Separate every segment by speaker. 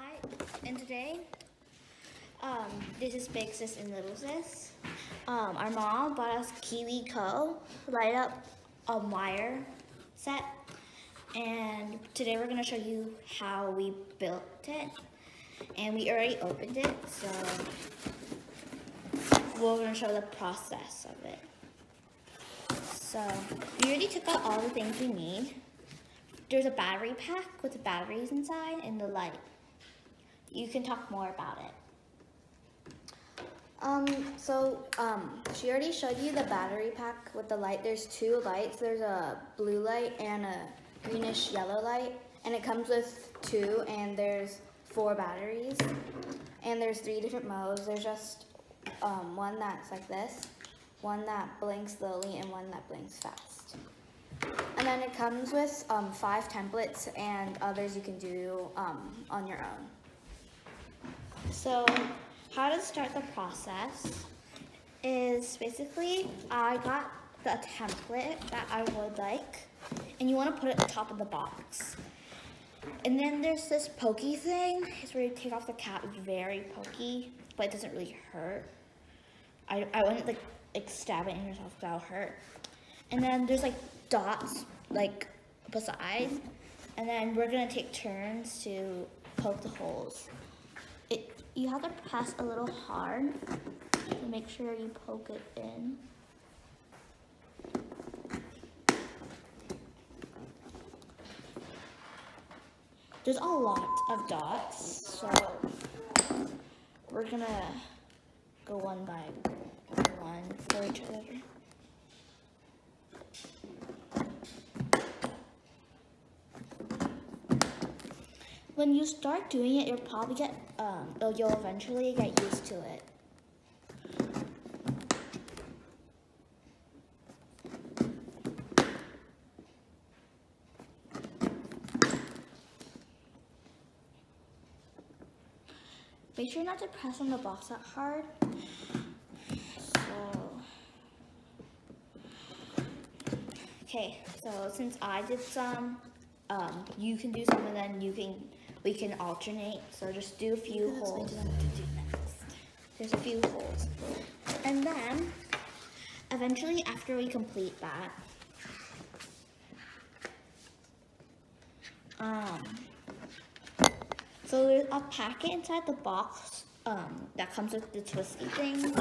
Speaker 1: Hi, and today, um, this is Big Sis and Little Sis. Um, our mom bought us KiwiCo light up a wire set, and today we're gonna show you how we built it. And we already opened it, so we're gonna show the process of it. So, we already took out all the things we need. There's a battery pack with the batteries inside and the light. You can talk more about it.
Speaker 2: Um, so, um, she already showed you the battery pack with the light. There's two lights. There's a blue light and a greenish yellow light. And it comes with two, and there's four batteries. And there's three different modes. There's just um, one that's like this, one that blinks slowly, and one that blinks fast. And then it comes with um, five templates and others you can do um, on your own.
Speaker 1: So, how to start the process is basically I got the template that I would like, and you want to put it at the top of the box. And then there's this pokey thing. It's where you take off the cap. It's very pokey, but it doesn't really hurt. I, I wouldn't like, like stab it in yourself that'll hurt. And then there's like dots like beside. And then we're gonna take turns to poke the holes. It you have to press a little hard to make sure you poke it in. There's a lot of dots, so we're gonna go one by one for each other. When you start doing it, you'll probably get, um, you'll eventually get used to it. Make sure not to press on the box that hard. So, okay, so since I did some, um, you can do some and then you can, we can alternate. So just do a few holes. There's a few holes. And then, eventually after we complete that, um, so there's a packet inside the box um, that comes with the twisty things.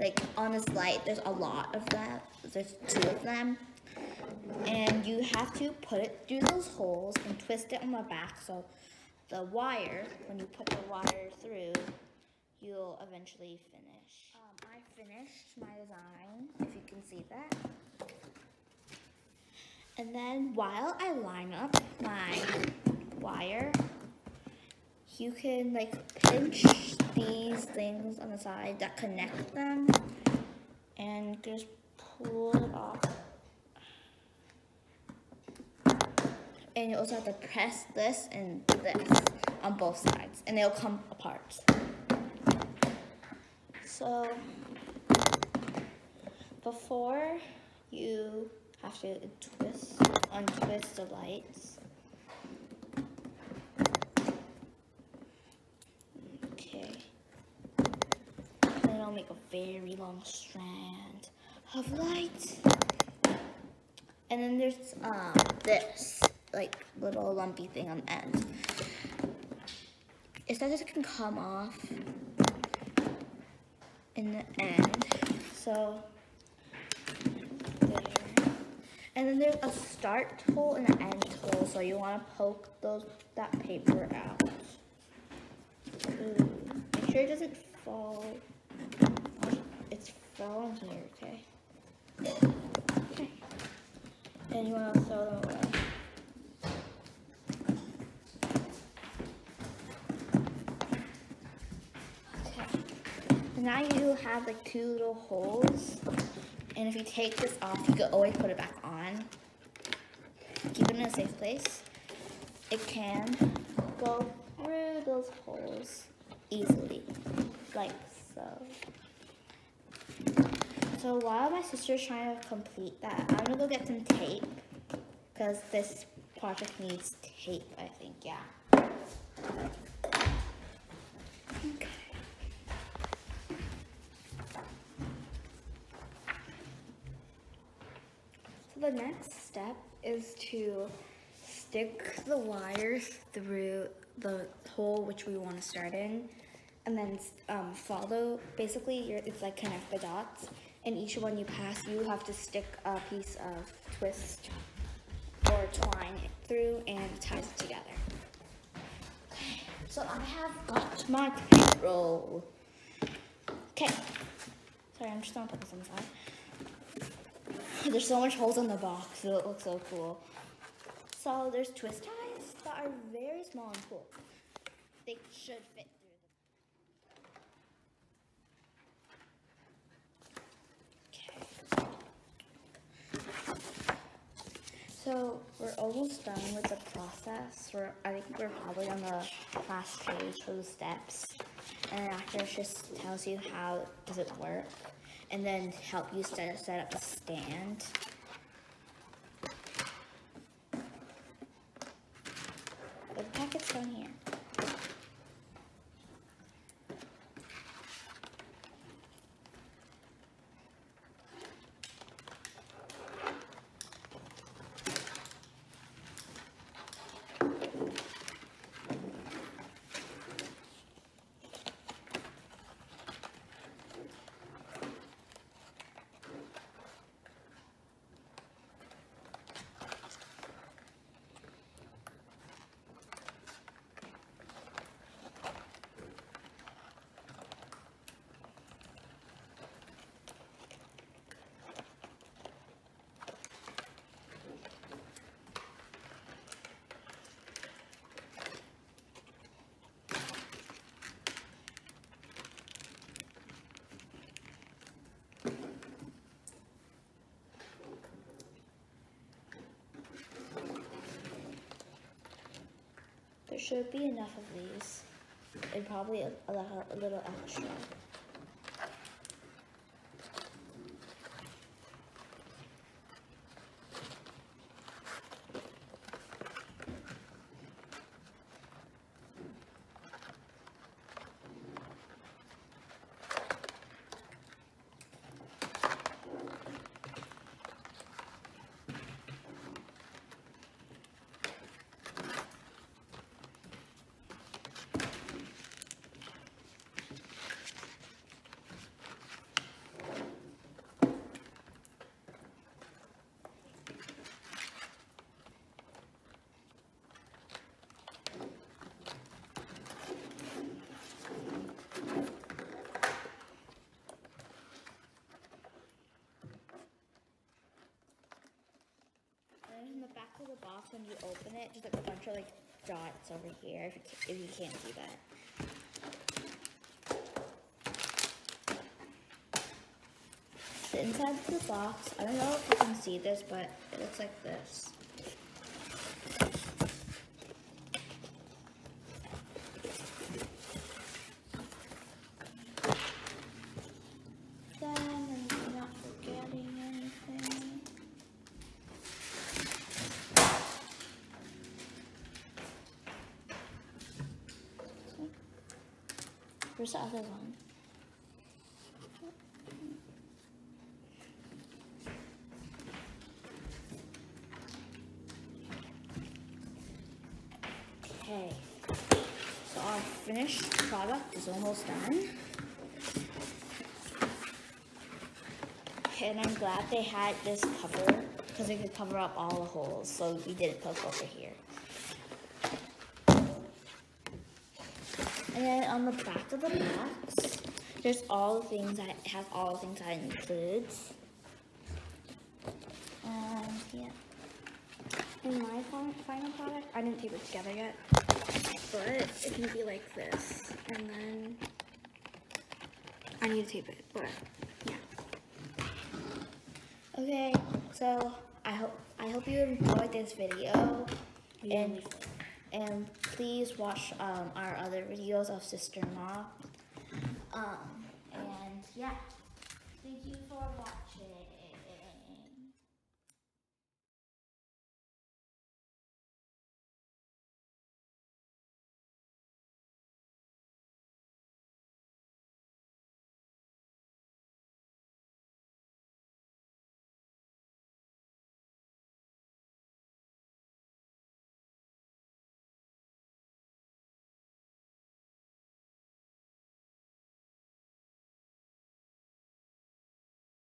Speaker 1: Like on this light, there's a lot of that. There's two of them. And you have to put it through those holes and twist it on the back so the wire, when you put the wire through, you'll eventually finish. Um, I finished my design, if you can see that. And then while I line up my wire, you can like pinch these things on the side that connect them and just pull it off. And you also have to press this and this on both sides and they'll come apart. So before you have to twist, untwist the lights, Okay. Then I'll make a very long strand of light. And then there's um, this, like, little lumpy thing on the end. It says it can come off in the end. So. And then there's a start hole and an end hole, so you want to poke those that paper out. Ooh. Make sure it doesn't fall it's falling here, okay? Okay. And you want to throw them away. Now you have like two little holes. And if you take this off, you can always put it back on. Keep it in a safe place. It can go through those holes easily, like so. So while my sister's trying to complete that, I'm gonna go get some tape because this project needs tape, I think, yeah. So the next step is to stick the wires through the hole which we want to start in and then um, follow, basically it's like connect the dots and each one you pass you have to stick a piece of twist or twine through and ties it together. Okay, so I have got my paint roll. Okay, sorry I'm just gonna put this inside. There's so much holes in the box, so it looks so cool. So there's twist ties that are very small and cool. They should fit through the Okay. So we're almost done with the process. We're I think we're probably on the last page for the steps. And after it just tells you how does it work and then help you set, set up a stand. The packet's down here. There should be enough of these, and probably a, a, a little extra. Of the box, when you open it, just like a bunch of like dots over here, if you, ca- if you can't see that. The inside of the box, I don't know if you can see this, but it looks like this. Then, and I'm not forgetting anything. Where's the other one? Okay, so our finished product is almost done. And I'm glad they had this cover because it could cover up all the holes so we didn't poke over here. And then on the back of the box, there's all the things that has all the things that it includes. Um, yeah. And my final product, I didn't tape it together yet, but it can be like this. And then I need to tape it, but yeah. Okay, so I hope I hope you enjoyed this video, and and please watch um, our other videos of Sister Ma. Um, and yeah, thank you for watching.